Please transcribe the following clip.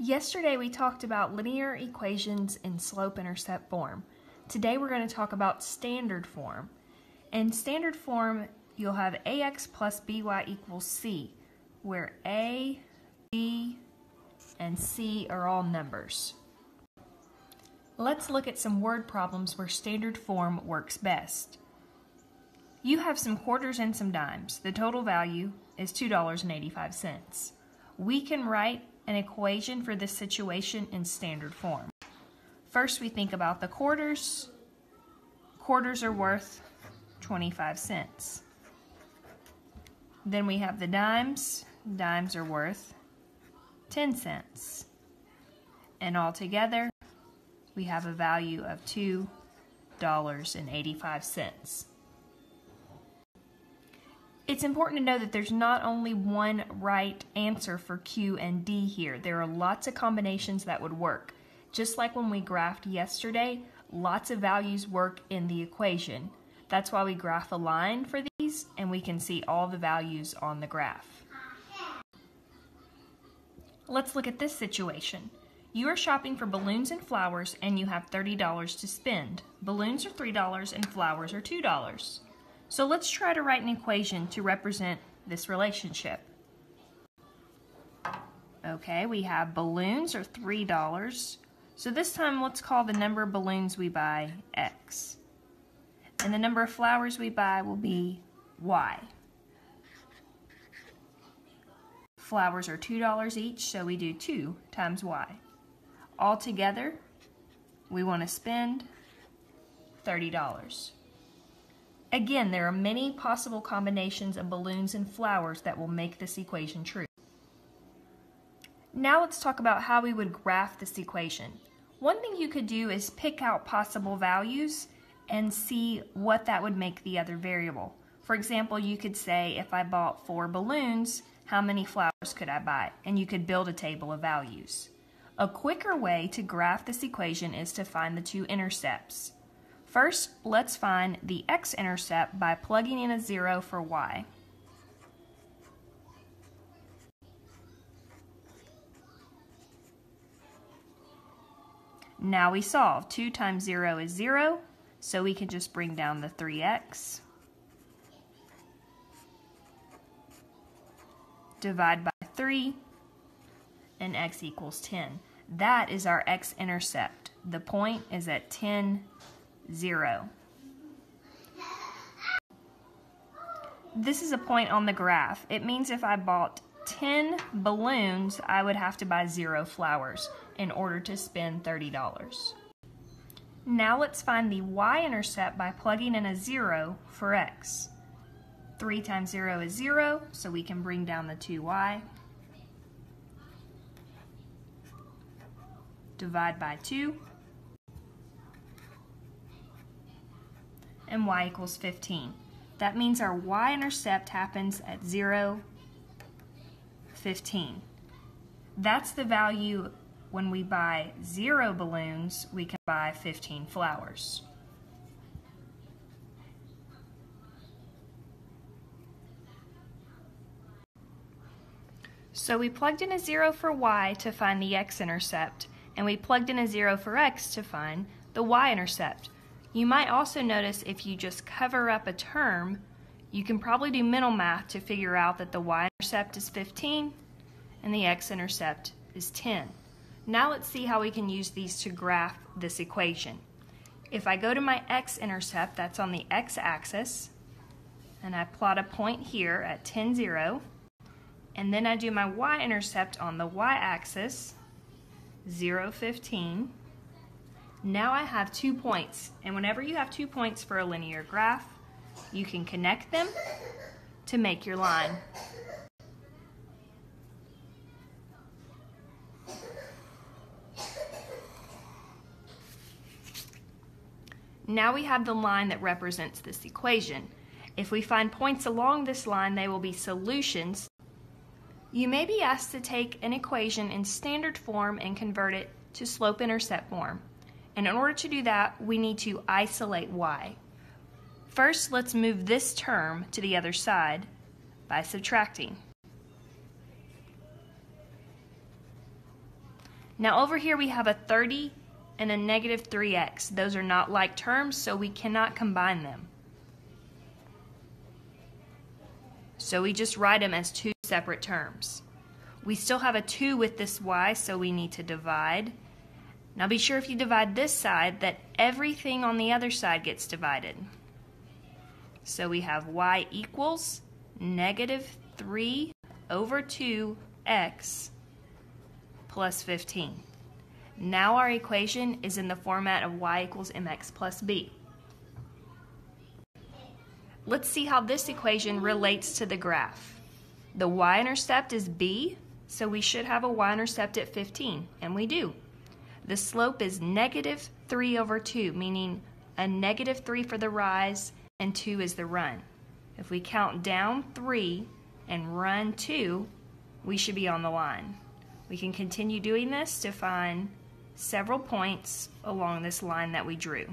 Yesterday we talked about linear equations in slope-intercept form. Today we're going to talk about standard form. In standard form, you'll have ax plus by equals c, where a, b, and c are all numbers. Let's look at some word problems where standard form works best. You have some quarters and some dimes. The total value is $2.85. We can write an equation for this situation in standard form. First, we think about the quarters. Quarters are worth 25 cents. Then we have the dimes. Dimes are worth 10 cents. And altogether, we have a value of $2.85. It's important to know that there's not only one right answer for Q and D here. There are lots of combinations that would work. Just like when we graphed yesterday, lots of values work in the equation. That's why we graph a line for these and we can see all the values on the graph. Let's look at this situation. You are shopping for balloons and flowers and you have $30 to spend. Balloons are $3 and flowers are $2. So let's try to write an equation to represent this relationship. Okay, we have balloons are $3. So this time let's call the number of balloons we buy X. And the number of flowers we buy will be Y. Flowers are $2 each, so we do 2 times Y. Altogether, we want to spend $30. Again, there are many possible combinations of balloons and flowers that will make this equation true. Now let's talk about how we would graph this equation. One thing you could do is pick out possible values and see what that would make the other variable. For example, you could say if I bought four balloons, how many flowers could I buy? And you could build a table of values. A quicker way to graph this equation is to find the two intercepts. First, let's find the x-intercept by plugging in a 0 for y. Now we solve. 2 times 0 is 0, so we can just bring down the 3x. Divide by 3, and x equals 10. That is our x-intercept. The point is at 10, 0. This is a point on the graph. It means if I bought 10 balloons, I would have to buy zero flowers in order to spend $30. Now let's find the y-intercept by plugging in a 0 for x. 3 times 0 is 0, so we can bring down the 2y. Divide by 2. And y equals 15. That means our y-intercept happens at 0, 15. That's the value when we buy zero balloons, we can buy 15 flowers. So we plugged in a zero for y to find the x-intercept, and we plugged in a zero for x to find the y-intercept. You might also notice if you just cover up a term, you can probably do mental math to figure out that the y-intercept is 15 and the x-intercept is 10. Now let's see how we can use these to graph this equation. If I go to my x-intercept, that's on the x-axis, and I plot a point here at 10, 0, and then I do my y-intercept on the y-axis, 0, 15. Now I have two points, and whenever you have two points for a linear graph, you can connect them to make your line. Now we have the line that represents this equation. If we find points along this line, they will be solutions. You may be asked to take an equation in standard form and convert it to slope-intercept form. And in order to do that, we need to isolate y. First, let's move this term to the other side by subtracting. Now over here we have a 30 and a negative 3x. Those are not like terms, so we cannot combine them. So we just write them as two separate terms. We still have a 2 with this y, so we need to divide. Now be sure if you divide this side that everything on the other side gets divided. So we have y equals negative 3 over 2x plus 15. Now our equation is in the format of y equals mx plus b. Let's see how this equation relates to the graph. The y-intercept is b, so we should have a y-intercept at 15, and we do. The slope is negative 3 over 2, meaning a negative 3 for the rise and 2 is the run. If we count down 3 and run 2, we should be on the line. We can continue doing this to find several points along this line that we drew.